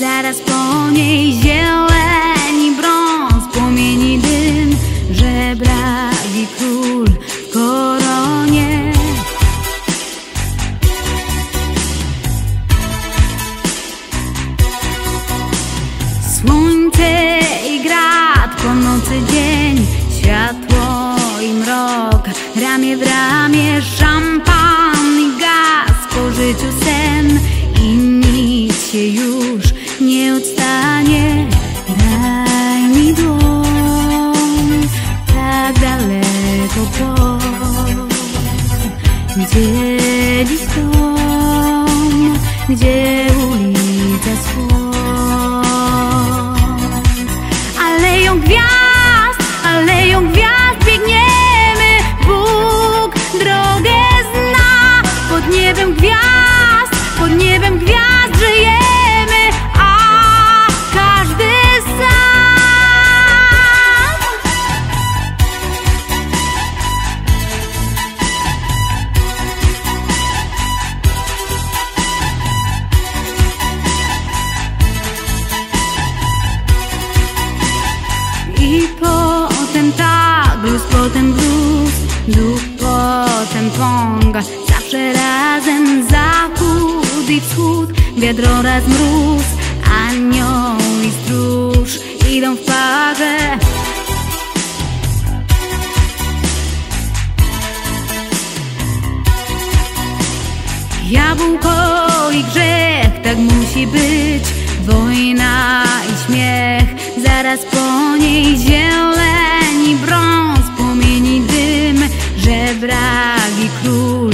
zaraz po niej zieleń i brąz Płomieni dym, żebrak i król w koronie. Słońce i grad, po nocy dzień, światło i mrok, ramię w ramię, szampan i gaz, po życiu sen dziś dom, gdzie ulica swój. Zawsze razem zachód i wschód Wiatr oraz mróz Anioł i stróż Idą w parze. Jabłko i grzech, tak musi być. Wojna i śmiech, zaraz po niej zieleń i brąz Płomieni dym, żebrak i król